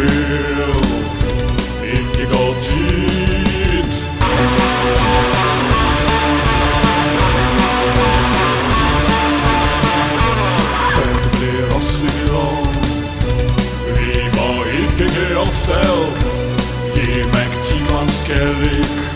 vil ikke gå dit. Dette ble rasseglad. Vi var ikke glad selv. Yemek timanskelig.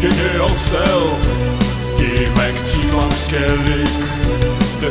Give yourself, give back to Monskerik, the